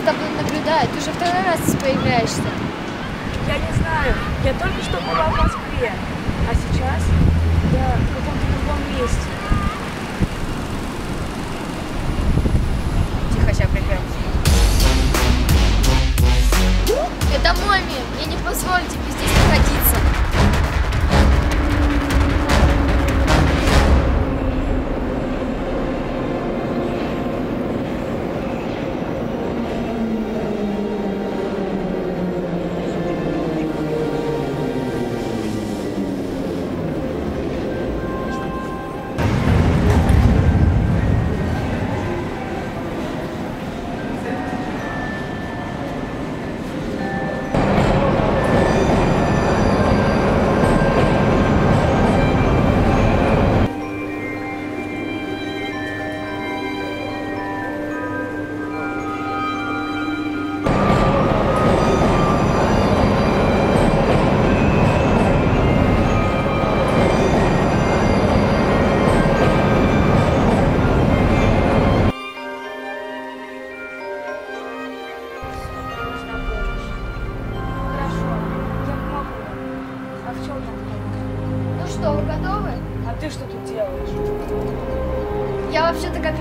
с тобой наблюдаю, ты уже второй раз появляешься. Я не знаю. Я только что была в Москве. А сейчас я в каком-то другом месте. Тихо, сейчас прекрати. Это мой мир, я не позволю тебе здесь находиться.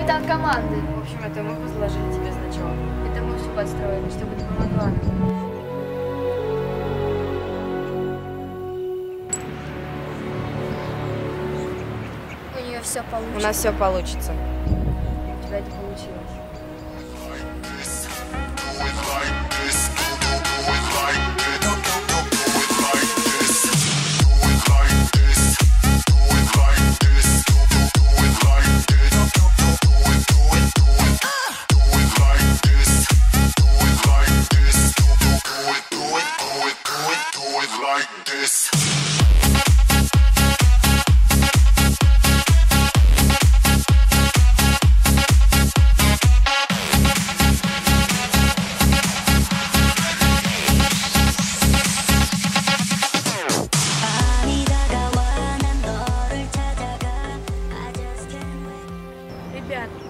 Капитан команды. В общем, это мы возложили тебе значок. Это мы все подстроили, чтобы ты помогла нам. У нее все У получится. нас все получится. У тебя это получилось.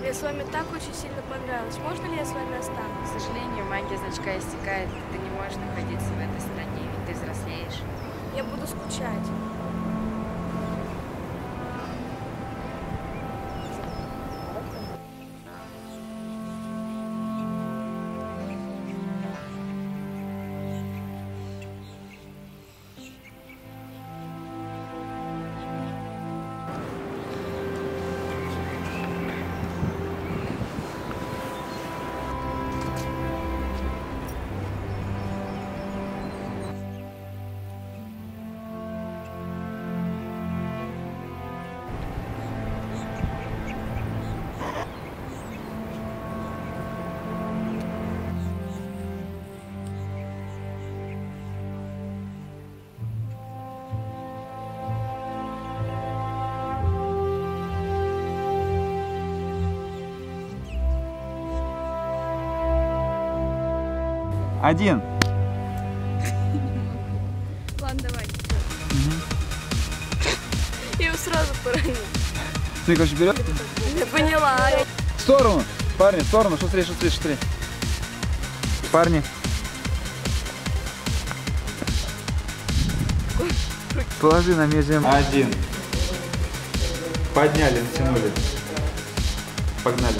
Мне с вами так очень сильно понравилось. Можно ли я с вами останусь? К сожалению, магия значка истекает. Ты не можешь находиться в этой стране, ведь ты взрослеешь. Я буду скучать. Один. Ладно, давай. Я его сразу поранил. Ты, короче, вперед. Я поняла. В сторону. Парни, в сторону. Шустрее, шустрее, шустрее. Парни. Положи на землю. Один. Подняли, натянули. Погнали.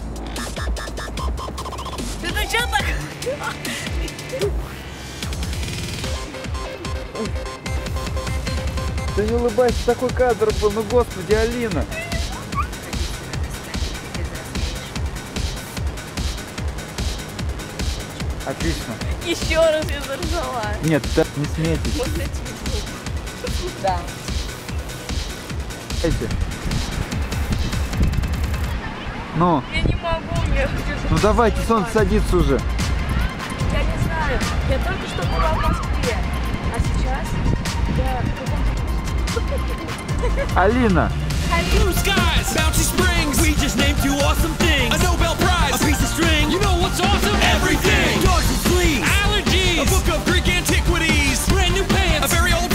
Да не улыбайся, такой кадр был, ну господи, Алина. Отлично. Еще раз я заржала. Нет, так не смейтесь. Да. Эти. Ну, Я не могу, я хочу... ну давайте, солнце садится уже. Знаю. Я только что была в Москве. А сейчас я в каком-то... Алина, Blue skies, bouncy springs. We just named two awesome things. A Nobel Prize, a piece of string. You know what's awesome? Everything. Dogs and fleas, allergies. A book of Greek antiquities. Brand new pants, a very old